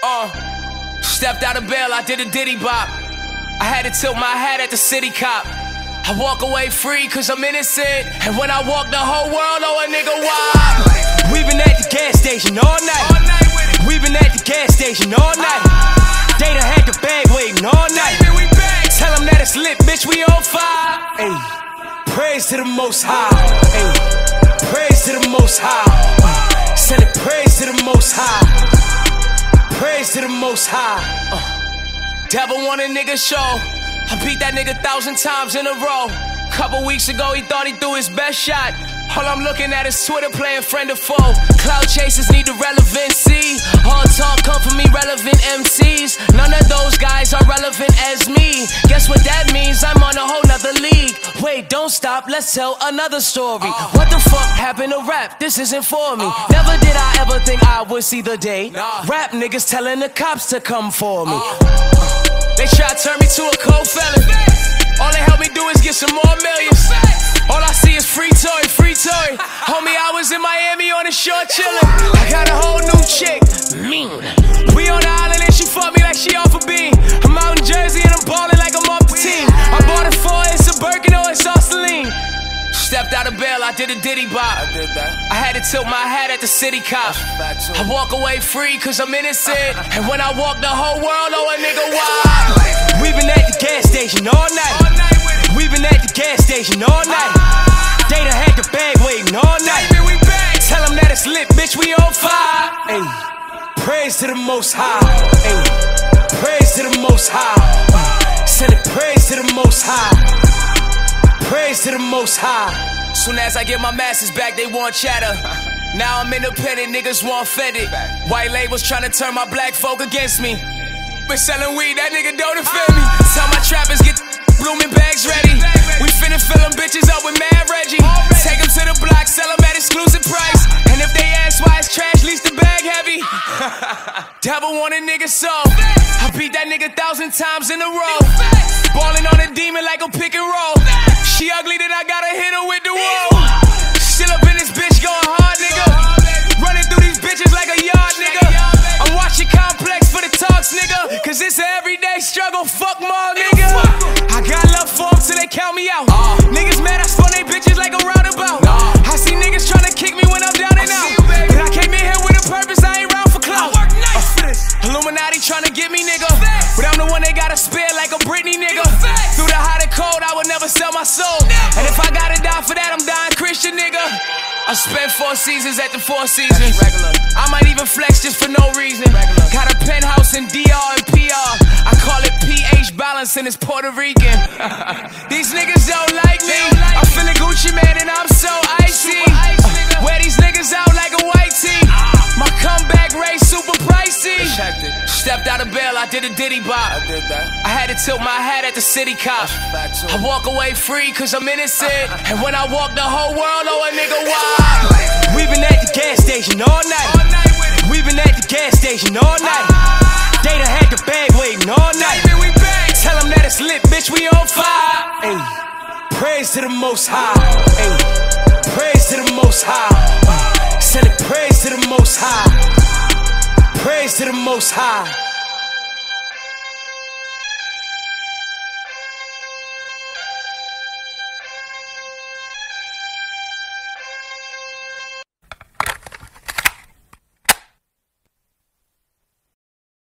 Uh, stepped out of bail, I did a diddy bop. I had to tilt my hat at the city cop. I walk away free cause I'm innocent. And when I walk, the whole world know a nigga why. We been at the gas station all night. All night We been at the gas station all night. Done had the bag waiting all night. Tell them that it's lit, bitch, we on fire. Ay, praise to the most high. Ay, praise to the most high. Send it praise to the most high. To the most high. Uh, devil want a nigga show. I beat that nigga thousand times in a row. Couple weeks ago, he thought he threw his best shot. All I'm looking at is Twitter playing friend or foe. Cloud chasers need the relevancy. All talk come from me, relevant MCs. None of those guys are relevant as me. Guess what that means? I'm on a whole league. Wait, don't stop, let's tell another story. What the fuck happened to rap? This isn't for me. Never did I ever think I would see the day. Rap niggas telling the cops to come for me. They try to turn me to a cold felon. All they help me do is get some more millions. All I see is free Tory, free Tory. Homie, I was in Miami on the shore chillin'. I got a whole new chick, mean. Did a diddy bop. I did that. I had to tilt my hat at the city cop. I walk away free cause I'm innocent. And when I walk, the whole world know a nigga why. We been at the gas station all night. We been at the gas station all night. They done had the bag waiting all night. Tell them that it's lit, bitch, we on fire. Ay, praise to the most high. Ay, praise to the most high. Uh, send it praise to the most high. Praise to the most high. Soon as I get my masters back, they want chatter. Now I'm independent, niggas want fended. White labels trying to turn my black folk against me. Been selling weed, that nigga don't ah. offend me. Tell my trappers get blooming bags ready. We finna fill them bitches up with Mad Reggie. Take them to the block, sell them at exclusive price. And if they ask why it's trash, least the bag heavy. Devil want a nigga so. I beat that nigga thousand times in a row. Ballin' on a demon like a pick and roll. For them till they count me out. Uh, niggas mad, I spun they bitches like a roundabout. I see niggas tryna kick me when I'm down and out. But I came in here with a purpose, I ain't round for clout. I work nights uh, for this. Illuminati tryna get me, nigga. But I'm the one they gotta spare like a Britney, nigga. Through the hot and cold, I would never sell my soul. And if I gotta die for that, I'm dying Christian, nigga. I spent four seasons at the Four Seasons. I might even flex just for no reason. Regular. Got a penthouse in DR and PR. I call balance and it's Puerto Rican. these niggas don't like me. I'm feeling Gucci Mane and I'm so icy. Wear these niggas out like a white tee. My comeback rate super pricey. Stepped out of bail, I did a diddy bop. I did that. I had to tilt my hat at the city cop. I walk away free cause I'm innocent. And when I walk, the whole world know a nigga why. We been at the gas station all night. We been at the gas station all night. They done had the bag waiting all night. Them that it's lit, bitch, we on fire. Praise to the most high. Praise to the most high. Send it praise to the most high. Praise to the most high.